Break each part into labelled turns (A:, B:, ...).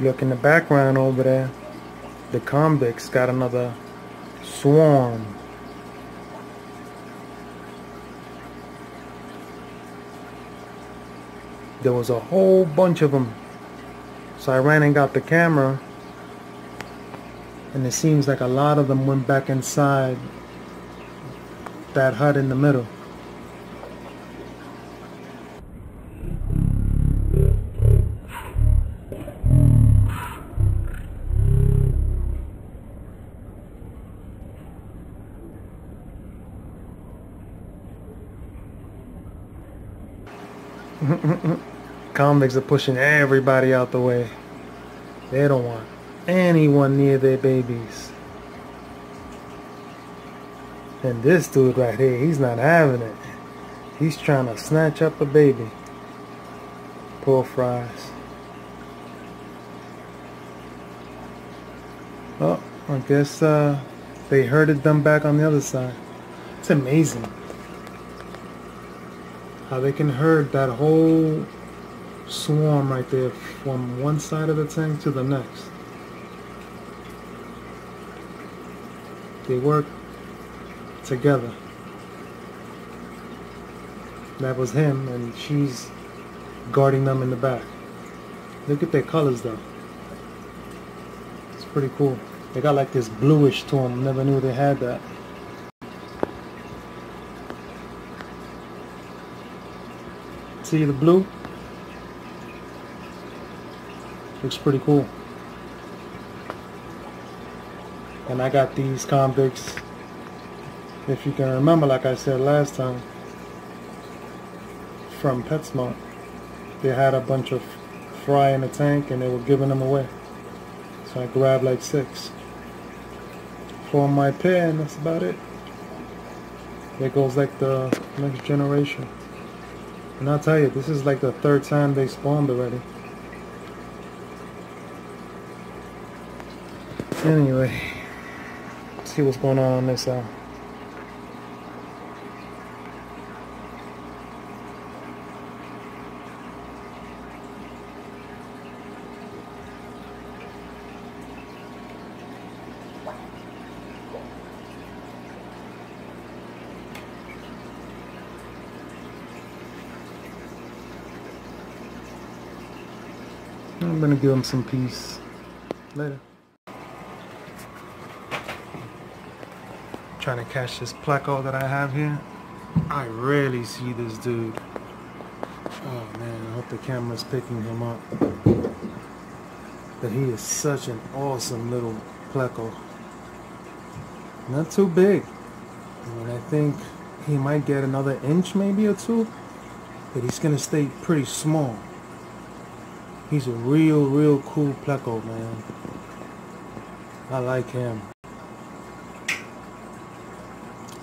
A: you look in the background over there, the convicts got another swarm. There was a whole bunch of them. So I ran and got the camera and it seems like a lot of them went back inside that hut in the middle. Convicts are pushing everybody out the way. They don't want anyone near their babies. And this dude right here, he's not having it. He's trying to snatch up a baby. Poor fries. Oh, I guess uh, they herded them back on the other side. It's amazing how they can herd that whole swarm right there from one side of the tank to the next. They work together. That was him, and she's guarding them in the back. Look at their colors, though. It's pretty cool. They got like this bluish to them. Never knew they had that. See the blue? Looks pretty cool. And I got these convicts, if you can remember, like I said last time, from PetSmart. They had a bunch of fry in the tank and they were giving them away. So I grabbed like six. For my pen, that's about it. There goes like the next generation. And I'll tell you, this is like the third time they spawned already. Anyway see what's going on on this side. I'm gonna give him some peace. Later. trying to catch this pleco that I have here. I rarely see this dude. Oh man, I hope the camera's picking him up. But he is such an awesome little pleco. Not too big. I mean, I think he might get another inch maybe or two. But he's to stay pretty small. He's a real, real cool pleco, man. I like him.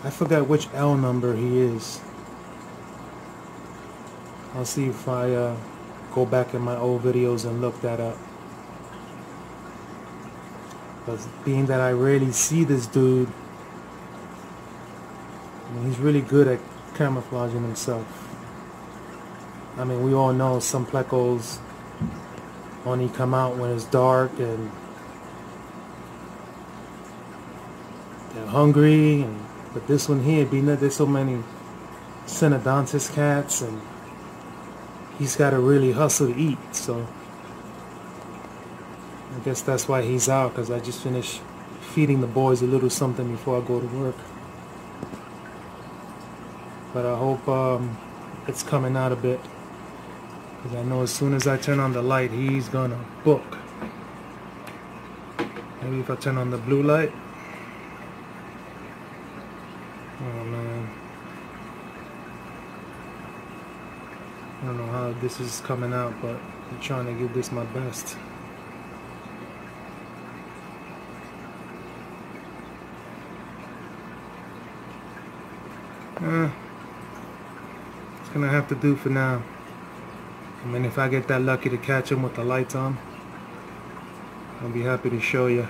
A: I forgot which L number he is. I'll see if I uh, go back in my old videos and look that up. But being that I rarely see this dude, I mean, he's really good at camouflaging himself. I mean, we all know some plecos only come out when it's dark and they're hungry and but this one here, being that there's so many Synodontis cats and he's got to really hustle to eat. So I guess that's why he's out because I just finished feeding the boys a little something before I go to work. But I hope um, it's coming out a bit. Because I know as soon as I turn on the light, he's going to book. Maybe if I turn on the blue light. Oh man. I don't know how this is coming out, but I'm trying to give this my best. Eh, it's gonna have to do for now. I mean, if I get that lucky to catch him with the lights on, I'll be happy to show you.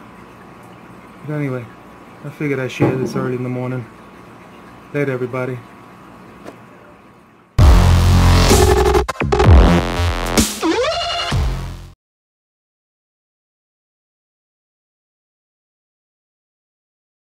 A: But anyway, I figured I'd share this early in the morning. Later, everybody.